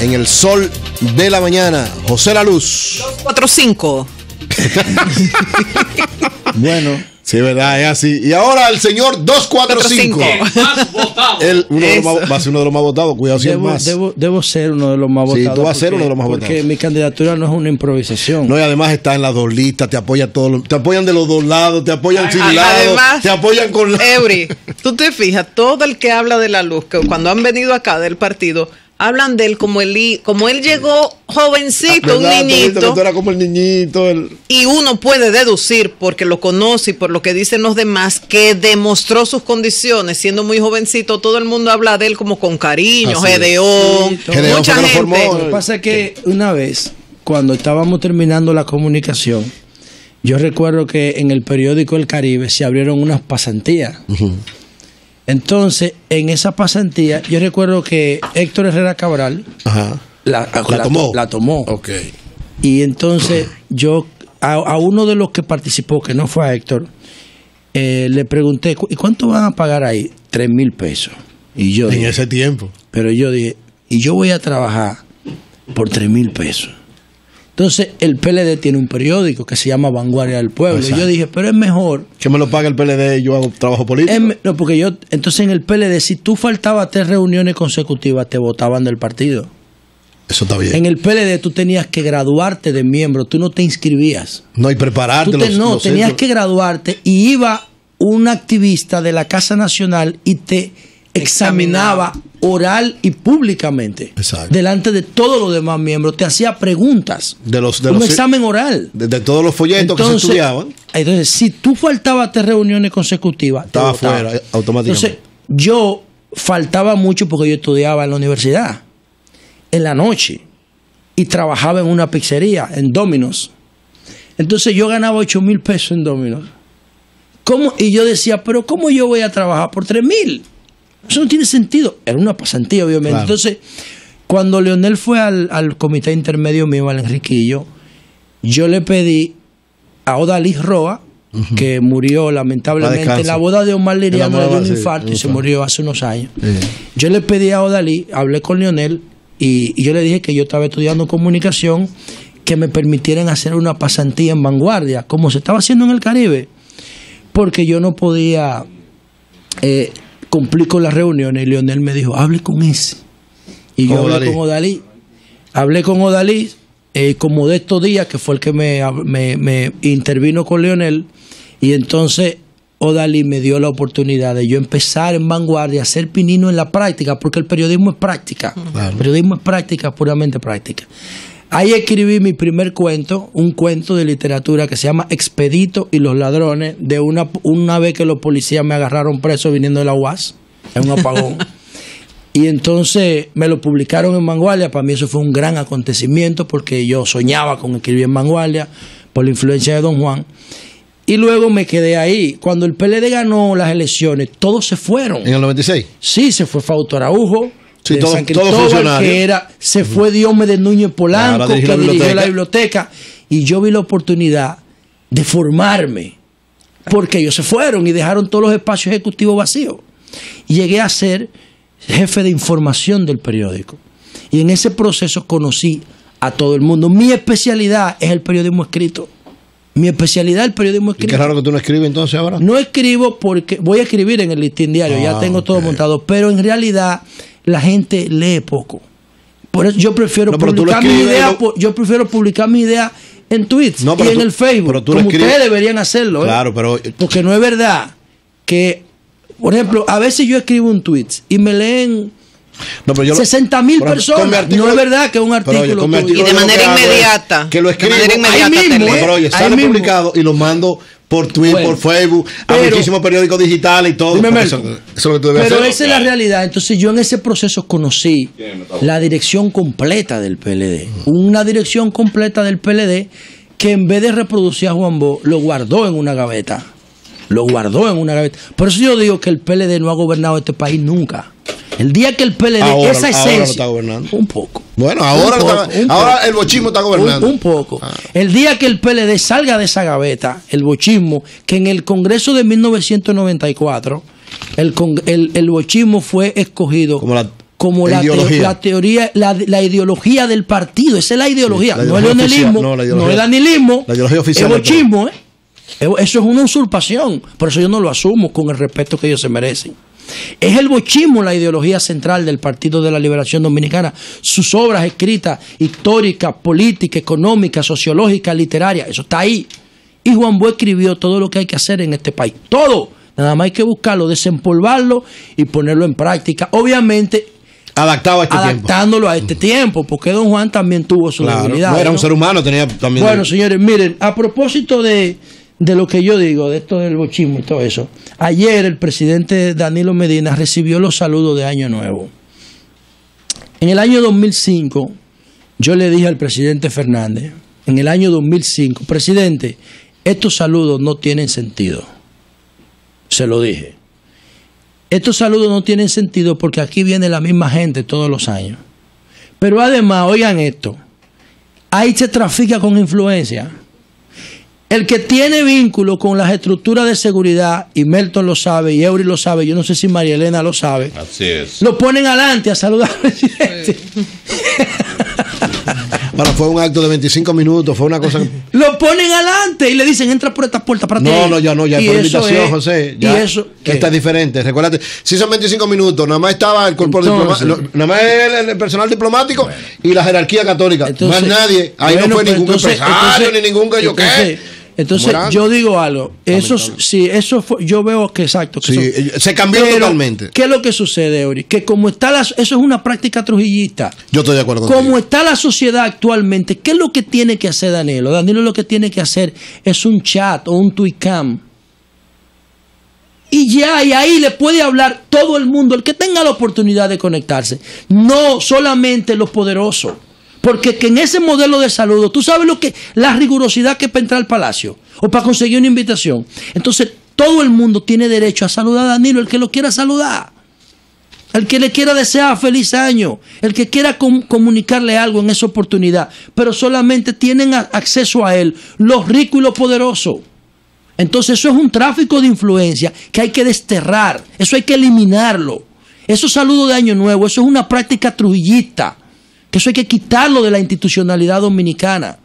en el sol de la mañana. José La Luz. 4-5. bueno. Sí, verdad, es así. Y ahora el señor 245. Más votado. Él, uno de los más- va a ser uno de los más votados. Cuidado si es más. debo, debo ser uno de los más Sí, votados. tú vas a ser porque- uno de los más Porque votados. mi candidatura no es una improvisación. No, y además está en las dos listas, te apoya todos los- te apoyan de los dos lados, te apoyan sin lado, además, te apoyan con la... Eury, tú te fijas, todo el que habla de la luz, que cuando han venido acá del partido, hablan de él como él, como él llegó jovencito, un niñito, tú eras como el niñito, el... y uno puede deducir, porque lo conoce y por lo que dicen los demás, que demostró sus condiciones siendo muy jovencito. Todo el mundo habla de él como con cariño, Así. Gedeón, Sí, todo. Gedeón mucha lo gente. formó. Lo que pasa es que una vez, cuando estábamos terminando la comunicación, yo recuerdo que en el periódico El Caribe se abrieron unas pasantías. Entonces, en esa pasantía, yo recuerdo que Héctor Herrera Cabral Ajá. la, La tomó. La tomó. Ok. Y entonces yo, a, a uno de los que participó, que no fue a Héctor, eh, le pregunté, "¿Cu- ¿y cuánto van a pagar ahí? Tres mil pesos. Y yo En dije, ese tiempo. pero yo dije, y yo voy a trabajar por tres mil pesos. Entonces el PLD tiene un periódico que se llama Vanguardia del Pueblo. Y yo dije, pero es mejor. Que me lo paga el PLD y yo hago trabajo político. es no, porque yo, entonces en el PLD, si tú faltabas tres reuniones consecutivas, te votaban del partido. Eso está bien. En el PLD tú tenías que graduarte de miembro, tú no te inscribías. No, y prepararte Tú te- los- no, los tenías centros. que graduarte y iba un activista de la Casa Nacional y te examinaba oral y públicamente Exacto. delante de todos los demás miembros, te hacía preguntas. De los- de un los- examen oral. De, de todos los folletos que se estudiaban. entonces, si tú faltabas tres reuniones consecutivas, Estaba fuera, eh, automáticamente. Entonces, yo faltaba mucho porque yo estudiaba en la universidad, en la noche, y trabajaba en una pizzería, en Domino's. Entonces yo ganaba 8 mil pesos en Domino's. ¿Cómo? Y yo decía, pero ¿cómo yo voy a trabajar por 3 mil? Eso no tiene sentido. Era una pasantía, obviamente. Claro. Entonces, cuando Leonel fue al, al comité intermedio mío, al Enriquillo, yo le pedí a Odalí Roa, que murió lamentablemente en la boda de Omar Liriano, le dio un infarto y se murió hace unos años. Yo le pedí a Odalí, hablé con Leonel y, y yo le dije que yo estaba estudiando comunicación, que me permitieran hacer una pasantía en vanguardia, como se estaba haciendo en el Caribe, porque yo no podía eh, cumplir con las reuniones. Y Leonel me dijo, hable con ese. Y yo hablé Odalí. con Odalí. Hablé con Odalí, eh, como de estos días, que fue el que me, me- me intervino con Leonel, y entonces Odalí me dio la oportunidad de yo empezar en vanguardia, ser pinino en la práctica, porque el periodismo es práctica. Claro. El periodismo es práctica, puramente práctica. Ahí escribí mi primer cuento, un cuento de literatura que se llama Expedito y los ladrones, de una, una vez que los policías me agarraron preso viniendo de la UAS, en un apagón. Y entonces me lo publicaron en Vanguardia. Para mí eso fue un gran acontecimiento porque yo soñaba con escribir en Vanguardia por la influencia de Don Juan. Y luego me quedé ahí. Cuando el PLD ganó las elecciones, todos se fueron. En el 96. Sí, se fue Fausto Araujo. Sí, de todo- San Cristóbal, que era, se fue Diomedes Núñez Polanco, Claro, que la dirigió la biblioteca. Y yo vi la oportunidad de formarme. Porque ellos se fueron y dejaron todos los espacios ejecutivos vacíos. Y llegué a ser jefe de información del periódico. Y en ese proceso conocí a todo el mundo. Mi especialidad es el periodismo escrito. Mi especialidad es el periodismo Y escrito. qué raro que tú no escribes entonces ahora. No escribo porque voy a escribir en el listín diario, ya Ah, tengo todo montado, pero en realidad la gente lee poco. Por eso yo prefiero No, publicar mi idea, lo- yo prefiero publicar mi idea en tweets No, y en tú- el Facebook, pero tú como escribes- ustedes deberían hacerlo, ¿eh? Claro, pero Porque no es verdad que por ejemplo, a veces yo escribo un tweet y me leen no, pero yo lo- 60 mil personas. artículo- no es verdad que un Pero, oye, artículo Y de artículo manera que es inmediata. Que lo De escribo. manera inmediata Ahí mismo, leen. Pero oye, Ahí sale mismo. publicado y lo mando por Twitter, Bueno, por Facebook, a muchísimos periódicos digitales y todo. Dime, eso, eso es lo que tú debes Pero hacer. esa es la realidad. Entonces yo en ese proceso conocí la dirección completa del PLD. Una dirección completa del PLD que en vez de reproducir a Juan Bo, lo guardó en una gaveta. Lo guardó en una gaveta. Por eso yo digo que el PLD no ha gobernado este país nunca. El día que el PLD, Ahora- esa ahora esencia. lo está gobernando. Un poco. Bueno, ahora, poco, está- ahora poco. el bochismo está gobernando. Un, un poco. Ah. El día que el PLD salga de esa gaveta, el bochismo, que en el Congreso de 1994, el, el, el bochismo fue escogido Como la- como la, Ideología. la teoría, la, la ideología del partido. Esa es la ideología, la no es ideología leonelismo, oficial, no, la ideología- no es danilismo, la ideología oficial es del bochismo, ¿eh? Eso es una usurpación, por eso yo no lo asumo con el respeto que ellos se merecen. Es el bochismo la ideología central del Partido de la Liberación Dominicana. Sus obras escritas, históricas, políticas, económicas, sociológicas, literarias, eso está ahí. Y Juan Bo escribió todo lo que hay que hacer en este país. Todo. Nada más hay que buscarlo, desempolvarlo y ponerlo en práctica. Obviamente, Adaptado a este tiempo. adaptándolo a este tiempo, porque don Juan también tuvo su Claro. debilidad. No, era un ser humano, tenía también. Bueno, señores, miren, a propósito de, de lo que yo digo, de esto del bochismo y todo eso, ayer el presidente Danilo Medina recibió los saludos de Año Nuevo. En el año 2005, yo le dije al presidente Fernández, en el año 2005, presidente, estos saludos no tienen sentido. Se lo dije. Estos saludos no tienen sentido porque aquí viene la misma gente todos los años. Pero además, oigan esto, ahí se trafica con influencia. El que tiene vínculo con las estructuras de seguridad, y Melton lo sabe, y Eury lo sabe, yo no sé si María Elena lo sabe, Así es. lo ponen adelante a saludar al presidente. Bueno, fue un acto de 25 minutos, fue una cosa. que- Lo ponen adelante y le dicen, entra por esta puerta para ti. No, no, ya no, ya Y por eso invitación, es- José. y Ya, eso, ¿qué? esta es diferente. Recuérdate, si son 25 minutos, nada más estaba el cuerpo Entonces- diplomático, nada más el, el personal diplomático y la jerarquía católica. Entonces, más nadie. Ahí bueno, no fue pues ningún entonces- empresario entonces- ni ningún que yo entonces- yo digo algo. Eso, sí, eso fue, yo veo que exacto. que Sí, eso- eh, se cambió Pero, totalmente. ¿Qué es lo que sucede, Eury? Que como está la, eso es una práctica trujillista. Yo estoy de acuerdo contigo. Como está la sociedad actualmente, ¿qué es lo que tiene que hacer Danilo? Danilo lo que tiene que hacer es un chat o un Twicam. Y ya, y ahí le puede hablar todo el mundo, el que tenga la oportunidad de conectarse. No solamente los poderosos. Porque que en ese modelo de saludo, tú sabes lo que, la rigurosidad que es para entrar al palacio o para conseguir una invitación. Entonces, todo el mundo tiene derecho a saludar a Danilo, el que lo quiera saludar. El que le quiera desear feliz año, el que quiera com- comunicarle algo en esa oportunidad, pero solamente tienen acceso a él los ricos y los poderosos. Entonces eso es un tráfico de influencia que hay que desterrar, eso hay que eliminarlo. Esos saludos de Año Nuevo, eso es una práctica trujillista, que eso hay que quitarlo de la institucionalidad dominicana,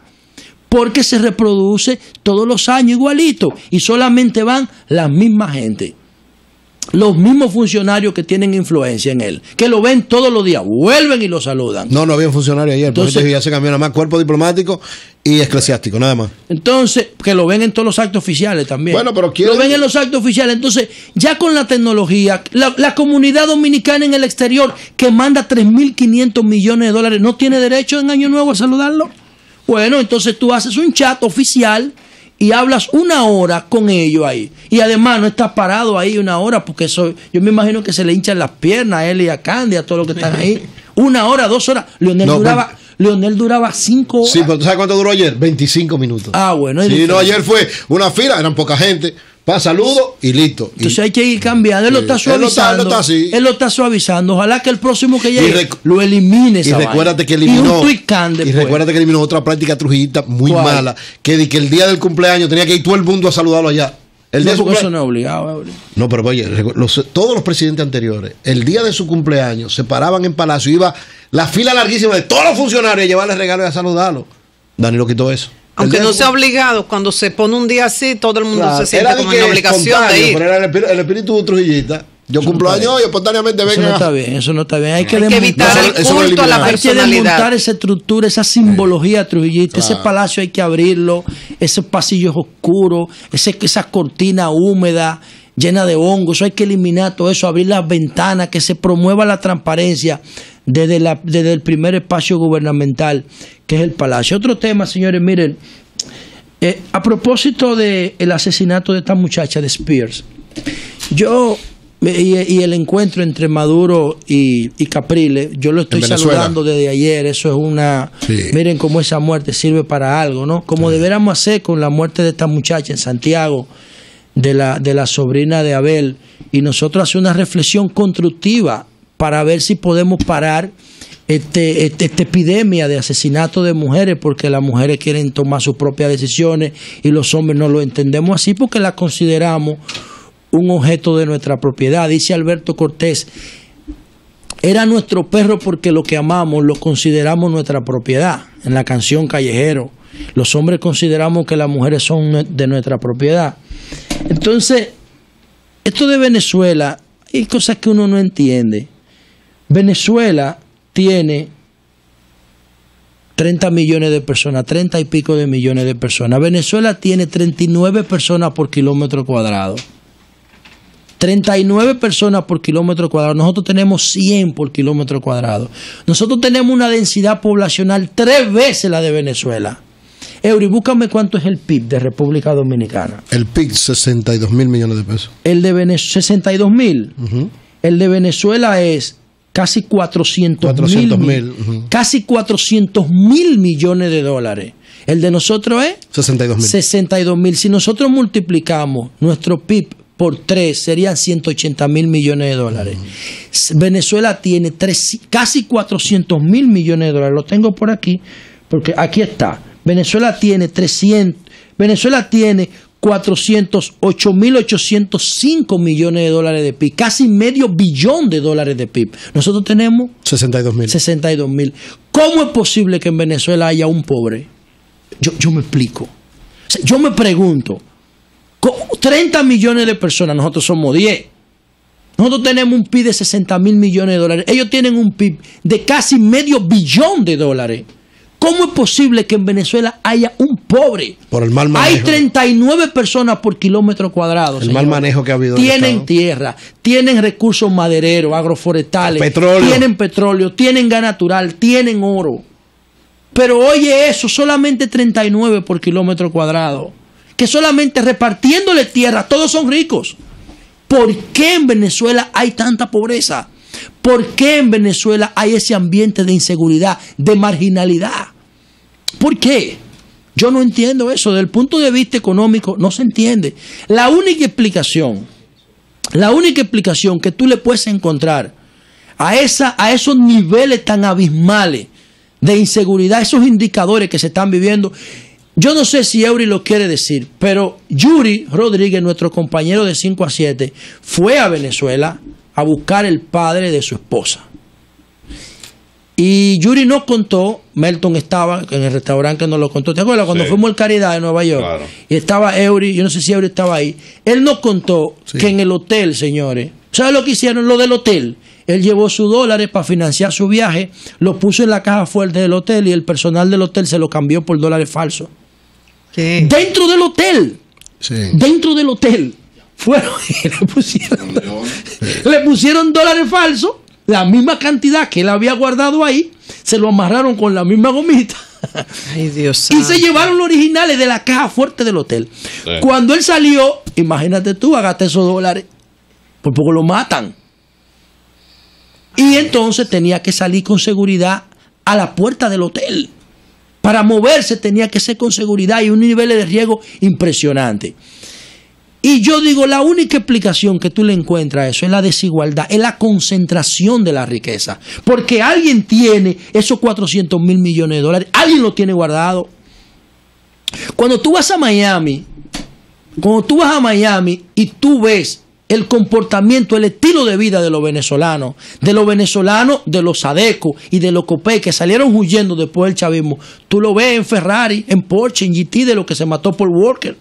porque se reproduce todos los años igualito. Y solamente van las mismas gente los mismos funcionarios que tienen influencia en él, que lo ven todos los días, vuelven y lo saludan. No, no había un funcionario ayer. Entonces- ya se cambió nada más cuerpo diplomático y eclesiástico, nada más. Entonces, que lo ven en todos los actos oficiales también. Bueno, pero quieren- Lo ven en los actos oficiales. Entonces, ya con la tecnología, la, la comunidad dominicana en el exterior que manda 3.500 millones de dólares, ¿no tiene derecho en Año Nuevo a saludarlo? Bueno, entonces tú haces un chat oficial y hablas una hora con ellos ahí. Y además no estás parado ahí una hora porque eso, yo me imagino que se le hinchan las piernas a él y a Candy, a todos los que están ahí. Una hora, dos horas. Leonel, No, duraba, Leonel duraba cinco horas. Sí, pero ¿tú sabes cuánto duró ayer? 25 minutos. Ah, bueno. Sí, no, ayer fue una fila, eran poca gente. Pa, saludo y listo. Y- Entonces hay que ir cambiando. Él lo está él lo está- suavizando. él lo está así. Él lo está suavizando. Ojalá que el próximo que llegue lo elimine. Y recuérdate vaina. que eliminó. Y y recuérdate que eliminó otra práctica trujillista muy ¿Cuál? mala. Que, di que el día del cumpleaños tenía que ir todo el mundo a saludarlo allá. El día de No, su no es obligado. No, pero oye, los- todos los presidentes anteriores, el día de su cumpleaños, se paraban en Palacio, iba la fila larguísima de todos los funcionarios a llevarle regalos y a saludarlo. Danilo quitó eso. Aunque no sea obligado, cuando se pone un día así, todo el mundo Claro, se siente como en la obligación de ir. Pero era el espíritu, el espíritu trujillista. Yo cumplo está años y espontáneamente Eso no venga. está bien. Eso no está bien. Hay que, Hay que evitar el culto a la eliminaron. Hay que desmontar personalidad. esa estructura, esa simbología trujillista. Ese palacio hay que abrirlo, esos pasillos oscuros, ese, esa cortina húmeda llena de hongos. Eso hay que eliminar todo eso, abrir las ventanas, que se promueva la transparencia desde, la, desde el primer espacio gubernamental, que es el palacio. Otro tema, señores, miren, eh, a propósito del asesinato de esta muchacha de Spears, yo y, y el encuentro entre Maduro y, y Capriles, yo lo estoy saludando desde ayer. Eso es una. Sí. Miren cómo esa muerte sirve para algo, ¿no? Como deberíamos hacer con la muerte de esta muchacha en Santiago, de la, de la sobrina de Abel, y nosotros hacer una reflexión constructiva para ver si podemos parar este, este- esta epidemia de asesinato de mujeres, porque las mujeres quieren tomar sus propias decisiones y los hombres no lo entendemos así porque la consideramos un objeto de nuestra propiedad. Dice Alberto Cortés, Era nuestro perro porque lo que amamos lo consideramos nuestra propiedad. En la canción Callejero, los hombres consideramos que las mujeres son de nuestra propiedad. Entonces, esto de Venezuela, hay cosas que uno no entiende. Venezuela tiene 30 millones de personas, 30 y pico de millones de personas. Venezuela tiene 39 personas por kilómetro cuadrado. 39 personas por kilómetro cuadrado. Nosotros tenemos 100 por kilómetro cuadrado. Nosotros tenemos una densidad poblacional tres veces la de Venezuela. Eury, búscame cuánto es el PIB de República Dominicana. El PIB, 62 mil millones de pesos. El de Venezuela, 62 mil. El de Venezuela es casi 400, mil, casi 400 mil millones de dólares. El de nosotros es 62 mil. 62 mil. Si nosotros multiplicamos nuestro PIB por 3, serían 180 mil millones de dólares. Venezuela tiene tres, casi 400 mil millones de dólares. Lo tengo por aquí, porque aquí está. Venezuela tiene 300, Venezuela tiene 408.805 millones de dólares de PIB, casi medio billón de dólares de PIB. Nosotros tenemos 62 mil. 62 mil. ¿Cómo es posible que en Venezuela haya un pobre? Yo, yo me explico. yo me pregunto, 30 millones de personas, nosotros somos 10. Nosotros tenemos un PIB de 60 mil millones de dólares. Ellos tienen un PIB de casi medio billón de dólares. ¿Cómo es posible que en Venezuela haya un pobre? Por el mal manejo. Hay 39 personas por kilómetro cuadrado. El mal manejo que ha habido. Tienen tierra, tienen recursos madereros, agroforestales, petróleo. tienen petróleo, tienen gas natural, tienen oro. Pero oye eso, solamente 39 por kilómetro cuadrado. Que solamente repartiéndole tierra, todos son ricos. ¿Por qué en Venezuela hay tanta pobreza? ¿Por qué en Venezuela hay ese ambiente de inseguridad, de marginalidad? ¿Por qué? Yo no entiendo eso. Desde el punto de vista económico no se entiende. La única explicación, la única explicación que tú le puedes encontrar a, esa, a esos niveles tan abismales de inseguridad, esos indicadores que se están viviendo, yo no sé si Eury lo quiere decir, pero Yuri Rodríguez, nuestro compañero de 5 a 7, fue a Venezuela a buscar el padre de su esposa. Y Yuri nos contó, Melton estaba en el restaurante que nos lo contó. ¿Te acuerdas cuando fuimos al Caridad de Nueva York? Y estaba Eury, yo no sé si Eury estaba ahí. Él nos contó que en el hotel, señores, ¿sabes lo que hicieron? Lo del hotel. Él llevó sus dólares para financiar su viaje, lo puso en la caja fuerte del hotel y el personal del hotel se lo cambió por dólares falsos. Dentro del hotel. Dentro del hotel. Fueron y le pusieron, le pusieron dólares falsos la misma cantidad que él había guardado ahí, se lo amarraron con la misma gomita. Ay, Dios y se llevaron los originales de la caja fuerte del hotel. Cuando él salió, imagínate tú, agaste esos dólares, por poco lo matan. Y entonces tenía que salir con seguridad a la puerta del hotel. Para moverse tenía que ser con seguridad y un nivel de riesgo impresionante. Y yo digo, la única explicación que tú le encuentras a eso es la desigualdad, es la concentración de la riqueza. Porque alguien tiene esos 400 mil millones de dólares, alguien lo tiene guardado. Cuando tú vas a Miami, cuando tú vas a Miami y tú ves el comportamiento, el estilo de vida de los venezolanos, de los venezolanos, de los adecos y de los copé que salieron huyendo después del chavismo, tú lo ves en Ferrari, en Porsche, en GT, de lo que se mató por Walker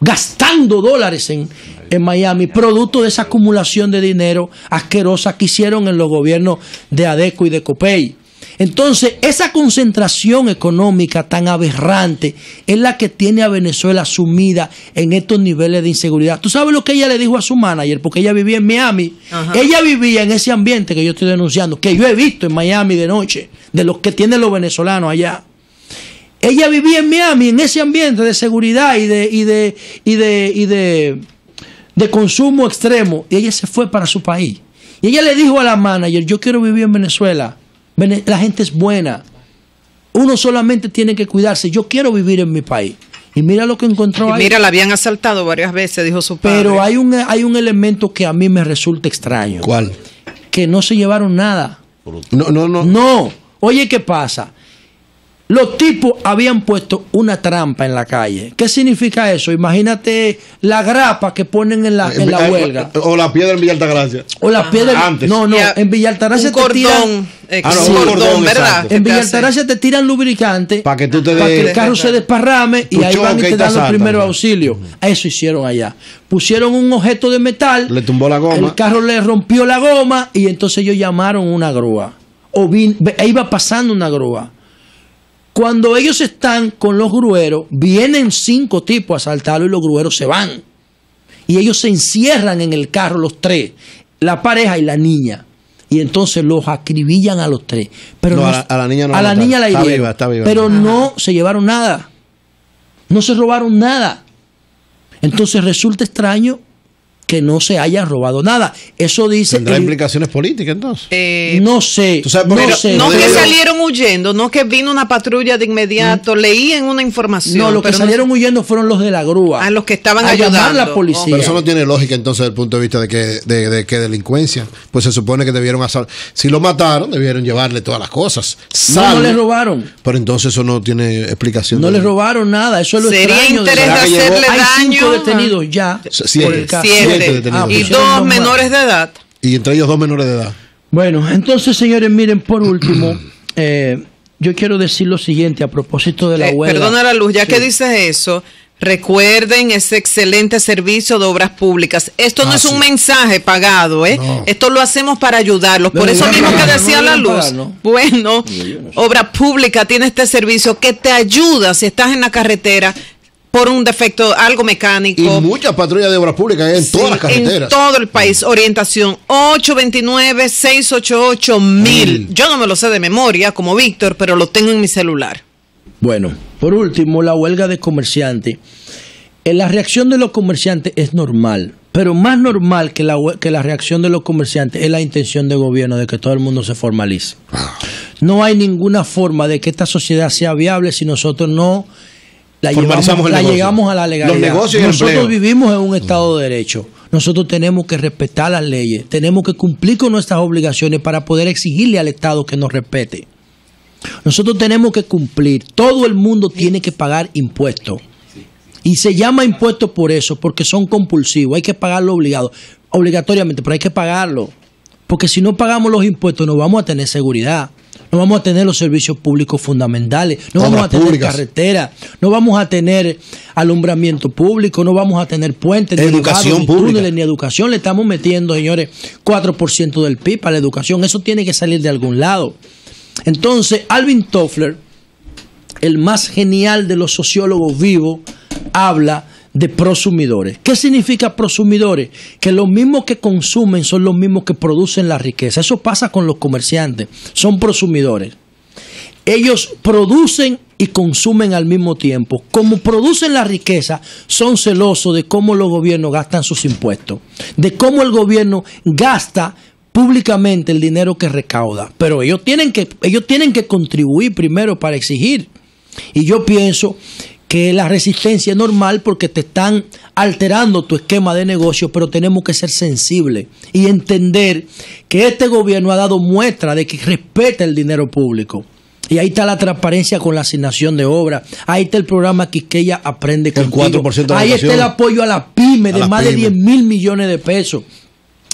gastando dólares en, en, Miami, producto de esa acumulación de dinero asquerosa que hicieron en los gobiernos de ADECO y de COPEI. Entonces, esa concentración económica tan aberrante es la que tiene a Venezuela sumida en estos niveles de inseguridad. ¿Tú sabes lo que ella le dijo a su manager? Porque ella vivía en Miami. Ella vivía en ese ambiente que yo estoy denunciando, que yo he visto en Miami de noche, de los que tienen los venezolanos allá. Ella vivía en Miami, en ese ambiente de seguridad y de, y de, y de, y de, de consumo extremo. Y ella se fue para su país. Y ella le dijo a la manager, yo quiero vivir en Venezuela. La gente es buena. Uno solamente tiene que cuidarse. Yo quiero vivir en mi país. Y mira lo que encontró ahí. Mira, la habían asaltado varias veces, dijo su padre. Pero hay un, hay un elemento que a mí me resulta extraño. ¿Cuál? Que no se llevaron nada. No, no, no. No. Oye, ¿qué pasa? Los tipos habían puesto una trampa en la calle. ¿Qué significa eso? Imagínate la grapa que ponen en la, en la Eh, huelga. O la piedra en Villa Altagracia. O las piedras. Antes. No, no, en Villa Altagracia te tiran. cordón, eh, Ah, no, un un cordón, cordón, ¿verdad? En Villa Altagracia te tiran lubricante Pa' que tú te para que el carro se desparrame y ahí van y te dan los primeros auxilios. Eso hicieron allá. Pusieron un objeto de metal. Le tumbó la goma. El carro le rompió la goma y entonces ellos llamaron una grúa. O vin- iba pasando una grúa. Cuando ellos están con los grueros, vienen cinco tipos a asaltarlo y los grueros se van. Y ellos se encierran en el carro, los tres, la pareja y la niña. Y entonces los acribillan a los tres. Pero No, no- a la- a la niña no a la niña la Está hirieron. viva, está viva. Pero no se llevaron nada. No se robaron nada. Entonces resulta extraño que no se hayan robado nada. Eso dice. Tendrá el- implicaciones políticas entonces. Eh, no sé. ¿Tú sabes por no sé. no que salieron huyendo, no que vino una patrulla de inmediato, leían una información. No, los que salieron huyendo fueron los de la grúa. A los que estaban a llamar a la ayudando. policía. Pero eso no tiene lógica entonces desde el punto de vista de que de, de que delincuencia. Pues se supone que debieron asal- Si lo mataron, debieron llevarle todas las cosas. No, no le robaron. Pero entonces eso no tiene explicación. No le robaron nada. Eso es lo Sería extraño. interés de ¿Será que hacerle Hay daño. cinco detenidos ya. Siete. por el caso. Siete. Detenidos. y pusieron dos más. menores de edad. Y entre ellos dos menores de edad. Bueno, entonces, señores, miren, por último, eh, yo quiero decir lo siguiente a propósito de la Eh, huelga. perdona la luz, ya que dices eso, recuerden ese excelente servicio de obras públicas. Esto no Ah, es un mensaje pagado, ¿eh? No. Esto lo hacemos para ayudarlos. Por eso mismo que decía no la luz. pagar, ¿no? Bueno, obra pública tiene este servicio que te ayuda si estás en la carretera por un defecto, algo Y mecánico. muchas patrullas de obras públicas en Sí, todas las carreteras. En todo el país. Orientación 829-688-1000. Yo no me lo sé de memoria como Víctor, pero lo tengo en mi celular. Bueno, por último, la huelga de comerciantes. Eh, La reacción de los comerciantes es normal, pero más normal que la, que la reacción de los comerciantes es la intención del gobierno de que todo el mundo se formalice. No hay ninguna forma de que esta sociedad sea viable si nosotros no la, Formalizamos llevamos, el la llegamos a la legalidad. Los negocios y nosotros empleo. vivimos en un Estado de Derecho. Nosotros tenemos que respetar las leyes, tenemos que cumplir con nuestras obligaciones para poder exigirle al Estado que nos respete. Nosotros tenemos que cumplir. Todo el mundo tiene que pagar impuestos. Y se llama impuestos por eso, porque son compulsivos. Hay que pagarlo obligado, obligatoriamente, pero hay que pagarlo. Porque si no pagamos los impuestos, no vamos a tener seguridad. No vamos a tener los servicios públicos fundamentales, no Obras vamos a tener públicas. carreteras, no vamos a tener alumbramiento público, no vamos a tener puentes, ni Educación ni pública. túneles, ni educación. Le estamos metiendo, señores, 4% del PIB a la educación. Eso tiene que salir de algún lado. Entonces, Alvin Toffler, el más genial de los sociólogos vivos, habla de prosumidores. ¿Qué significa prosumidores? Que los mismos que consumen son los mismos que producen la riqueza. Eso pasa con los comerciantes. Son prosumidores. Ellos producen y consumen al mismo tiempo. Como producen la riqueza, son celosos de cómo los gobiernos gastan sus impuestos, de cómo el gobierno gasta públicamente el dinero que recauda. Pero ellos tienen que, ellos tienen que contribuir primero para exigir. Y yo pienso que la resistencia es normal porque te están alterando tu esquema de negocio, pero tenemos que ser sensibles y entender que este gobierno ha dado muestra de que respeta el dinero público. Y ahí está la transparencia con la asignación de obra. Ahí está el programa Quisqueya Aprende El Contigo. 4% de Ahí está el apoyo a la pyme de más de pymes. 10 mil millones de pesos.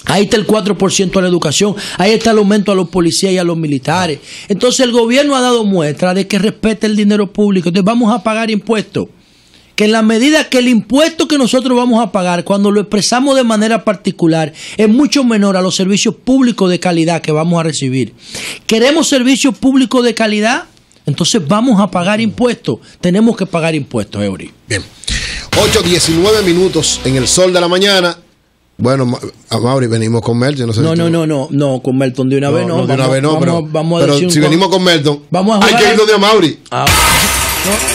Ahí está el 4% a la educación, ahí está el aumento a los policías y a los militares. Entonces el gobierno ha dado muestra de que respeta el dinero público. Entonces vamos a pagar impuestos. Que en la medida que el impuesto que nosotros vamos a pagar, cuando lo expresamos de manera particular, es mucho menor a los servicios públicos de calidad que vamos a recibir. ¿Queremos servicios públicos de calidad? Entonces vamos a pagar impuestos. Tenemos que pagar impuestos, Eury. Bien. 8.19 minutos en el sol de la mañana. Bueno, a Mauri, venimos con Melton. No, sé No, si no, no, no, no, con Melton de una vez no. no, de una Vamos- vez no, vamos- pero, vamos a pero si venimos con Melton, Vamos a hay que ir donde a Mauri. Ah, no,